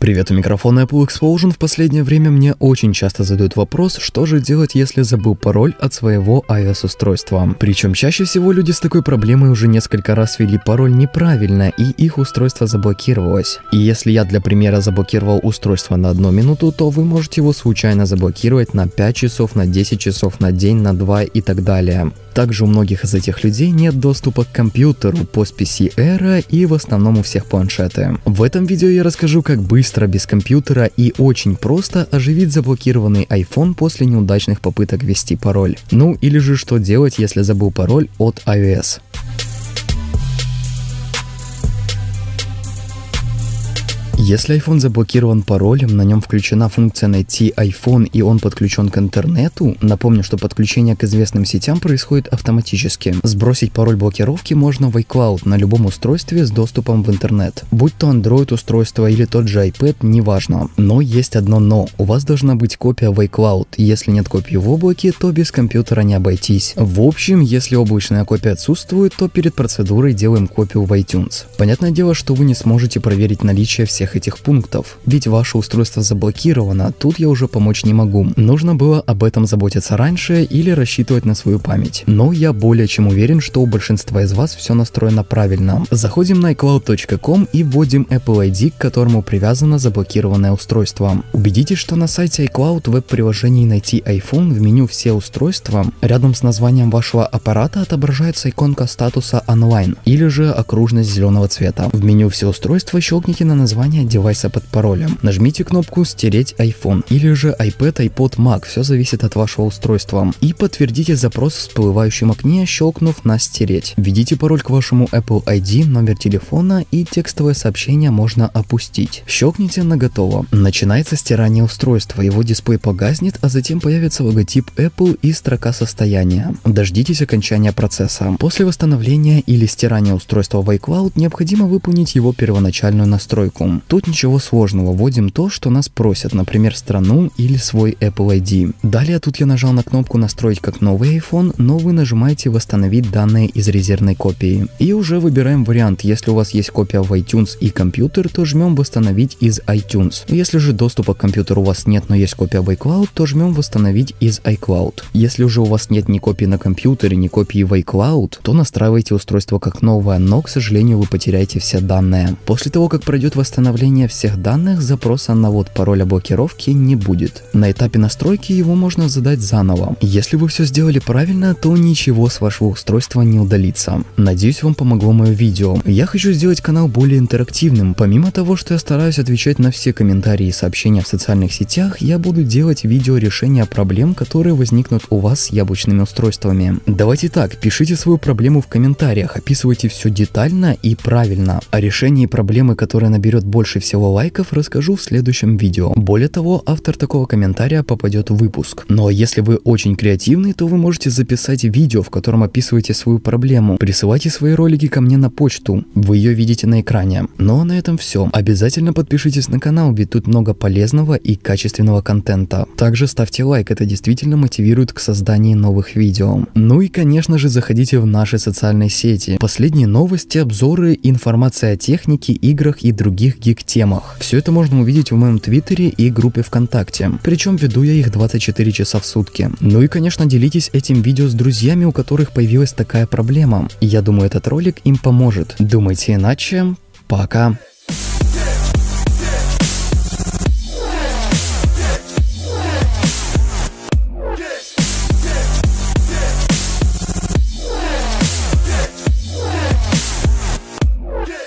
Привет, у микрофона Apple Explosion. В последнее время мне очень часто задают вопрос, что же делать, если забыл пароль от своего iOS-устройства. Причем чаще всего люди с такой проблемой уже несколько раз ввели пароль неправильно, и их устройство заблокировалось. И если я для примера заблокировал устройство на одну минуту, то вы можете его случайно заблокировать на 5 часов, на 10 часов, на день, на 2 и так далее. Также у многих из этих людей нет доступа к компьютеру, PostPC Era и в основном у всех планшеты. В этом видео я расскажу, как быстро без компьютера и очень просто оживить заблокированный iPhone после неудачных попыток ввести пароль. Ну или же что делать, если забыл пароль от iOS. Если iPhone заблокирован паролем, на нем включена функция найти iPhone и он подключен к интернету, напомню, что подключение к известным сетям происходит автоматически. Сбросить пароль блокировки можно в iCloud на любом устройстве с доступом в интернет. Будь то Android устройство или тот же iPad, неважно. Но есть одно но. У вас должна быть копия в iCloud. Если нет копии в облаке, то без компьютера не обойтись. В общем, если облачная копия отсутствует, то перед процедурой делаем копию в iTunes. Понятное дело, что вы не сможете проверить наличие всех этих пунктов, ведь ваше устройство заблокировано, тут я уже помочь не могу. Нужно было об этом заботиться раньше или рассчитывать на свою память. Но я более чем уверен, что у большинства из вас все настроено правильно. Заходим на iCloud.com и вводим Apple ID, к которому привязано заблокированное устройство. Убедитесь, что на сайте iCloud в веб-приложении «Найти iPhone» в меню «Все устройства» рядом с названием вашего аппарата отображается иконка статуса «Онлайн» или же окружность зеленого цвета. В меню «Все устройства» щелкните на название создания девайса под паролем. Нажмите кнопку «Стереть iPhone» или же iPad, iPod, Mac, все зависит от вашего устройства. И подтвердите запрос в всплывающем окне, щелкнув на «Стереть». Введите пароль к вашему Apple ID, номер телефона и текстовое сообщение можно опустить. Щелкните на «Готово». Начинается стирание устройства, его дисплей погаснет, а затем появится логотип Apple и строка состояния. Дождитесь окончания процесса. После восстановления или стирания устройства в iCloud необходимо выполнить его первоначальную настройку. Тут ничего сложного, вводим то, что нас просят, например, страну или свой Apple ID. Далее тут я нажал на кнопку «Настроить как новый iPhone», но вы нажимаете «Восстановить данные из резервной копии». И уже выбираем вариант, если у вас есть копия в iTunes и компьютер, то жмем «Восстановить из iTunes». Если же доступа к компьютеру у вас нет, но есть копия в iCloud, то жмем «Восстановить из iCloud». Если уже у вас нет ни копии на компьютере, ни копии в iCloud, то настраивайте устройство как новое, но, к сожалению, вы потеряете все данные. После того, как пройдет восстановление обновления всех данных запроса на ввод пароля блокировки не будет. На этапе настройки его можно задать заново. Если вы все сделали правильно, то ничего с вашего устройства не удалится. Надеюсь, вам помогло мое видео. Я хочу сделать канал более интерактивным. Помимо того, что я стараюсь отвечать на все комментарии и сообщения в социальных сетях, я буду делать видео решения проблем, которые возникнут у вас с яблочными устройствами. Давайте так, пишите свою проблему в комментариях, описывайте все детально и правильно. О решении проблемы, которая наберет больше больше всего лайков, расскажу в следующем видео. Более того, автор такого комментария попадет в выпуск. Но если вы очень креативный, то вы можете записать видео, в котором описываете свою проблему. Присылайте свои ролики ко мне на почту, вы ее видите на экране. Ну а на этом все. Обязательно подпишитесь на канал, ведь тут много полезного и качественного контента. Также ставьте лайк, это действительно мотивирует к созданию новых видео. Ну и конечно же заходите в наши социальные сети. Последние новости, обзоры, информация о технике, играх и других гик темах. Все это можно увидеть в моем твиттере и группе ВКонтакте. Причем веду я их 24 часа в сутки. Ну и конечно делитесь этим видео с друзьями, у которых появилась такая проблема. Я думаю этот ролик им поможет. Думайте иначе. Пока.